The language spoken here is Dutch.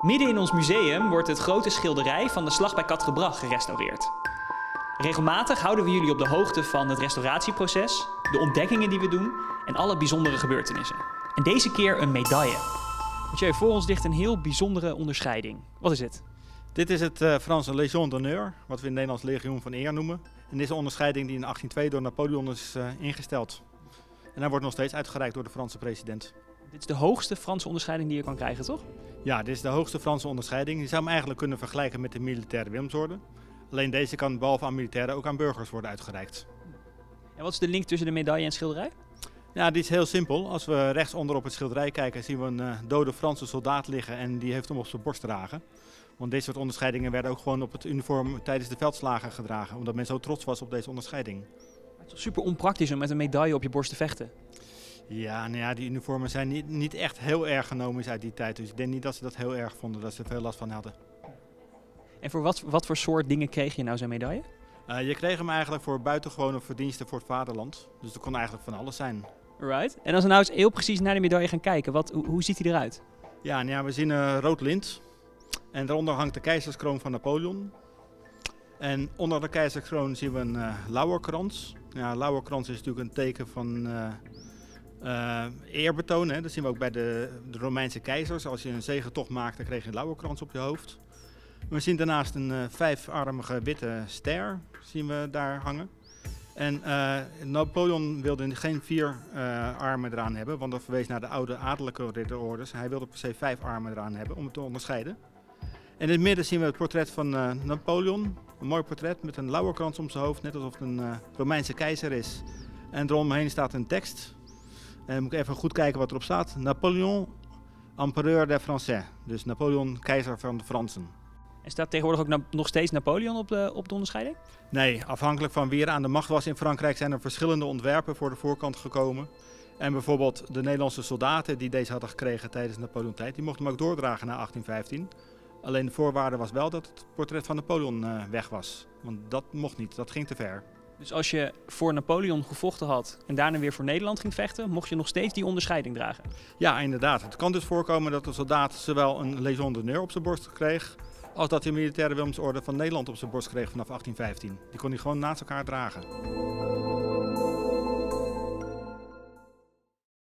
Midden in ons museum wordt het grote schilderij van de Slag bij Katgebrach gerestaureerd. Regelmatig houden we jullie op de hoogte van het restauratieproces, de ontdekkingen die we doen en alle bijzondere gebeurtenissen. En deze keer een medaille. Mathieu, voor ons ligt een heel bijzondere onderscheiding. Wat is het? Dit is het uh, Franse Légion d'honneur, wat we in het Nederlands Legioen van Eer noemen. En dit is een onderscheiding die in 1802 door Napoleon is uh, ingesteld. En hij wordt nog steeds uitgereikt door de Franse president. Dit is de hoogste Franse onderscheiding die je kan krijgen, toch? Ja, dit is de hoogste Franse onderscheiding. Je zou hem eigenlijk kunnen vergelijken met de militaire Willemsorde. Alleen deze kan behalve aan militairen ook aan burgers worden uitgereikt. En wat is de link tussen de medaille en schilderij? Ja, die is heel simpel. Als we rechtsonder op het schilderij kijken, zien we een uh, dode Franse soldaat liggen en die heeft hem op zijn borst dragen. Want deze soort onderscheidingen werden ook gewoon op het uniform tijdens de veldslagen gedragen, omdat men zo trots was op deze onderscheiding. Het is toch super onpraktisch om met een medaille op je borst te vechten? Ja, nou ja, die uniformen zijn niet, niet echt heel erg genomen uit die tijd. Dus ik denk niet dat ze dat heel erg vonden, dat ze er veel last van hadden. En voor wat, wat voor soort dingen kreeg je nou zo'n medaille? Uh, je kreeg hem eigenlijk voor buitengewone verdiensten voor het vaderland. Dus dat kon eigenlijk van alles zijn. Right. En als we nou eens heel precies naar de medaille gaan kijken, wat, hoe, hoe ziet hij eruit? Ja, nou ja, we zien een rood lint. En daaronder hangt de keizerskroon van Napoleon. En onder de keizerskroon zien we een uh, lauwerkrans. Ja, lauwerkrans is natuurlijk een teken van uh, eerbetoon. Hè. Dat zien we ook bij de, de, Romeinse keizers. Als je een zegentocht maakt, dan kreeg je een lauwerkrans op je hoofd. We zien daarnaast een uh, vijfarmige witte ster zien we daar hangen. En uh, Napoleon wilde geen vier armen eraan hebben, want dat verwees naar de oude adellijke ridderordes. Hij wilde per se vijf armen eraan hebben om het te onderscheiden. En in het midden zien we het portret van Napoleon. Een mooi portret met een lauwerkrans om zijn hoofd, net alsof het een Romeinse keizer is. En eromheen staat een tekst. En moet ik even goed kijken wat erop staat. Napoleon, empereur des Français. Dus Napoleon, keizer van de Fransen. En staat tegenwoordig ook nog steeds Napoleon op de, op de onderscheiding? Nee, afhankelijk van wie er aan de macht was in Frankrijk zijn er verschillende ontwerpen voor de voorkant gekomen. En bijvoorbeeld de Nederlandse soldaten die deze hadden gekregen tijdens Napoleon-tijd, die mochten hem ook doordragen na 1815. Alleen de voorwaarde was wel dat het portret van Napoleon uh, weg was. Want dat mocht niet, dat ging te ver. Dus als je voor Napoleon gevochten had en daarna weer voor Nederland ging vechten, mocht je nog steeds die onderscheiding dragen? Ja, inderdaad. Het kan dus voorkomen dat de soldaat zowel een Légion d'honneur op zijn borst kreeg, als dat hij militaire Willemsorde van Nederland op zijn borst kreeg vanaf 1815. Die kon hij gewoon naast elkaar dragen.